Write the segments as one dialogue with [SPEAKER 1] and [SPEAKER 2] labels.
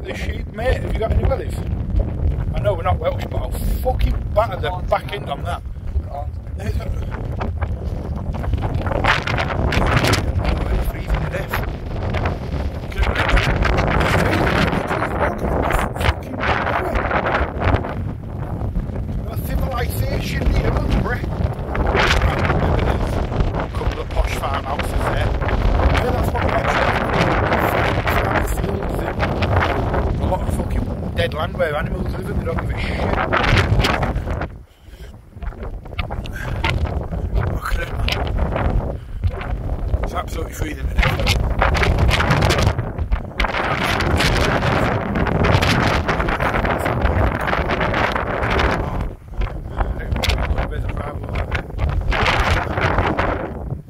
[SPEAKER 1] at this sheep, mate. Have you got any wellies? I know we're not Welsh, but I'll fucking batter the back end on that. Civilization. dead land where animals live and they don't give a shit. Look at it. It's absolutely freezing today.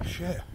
[SPEAKER 1] shit.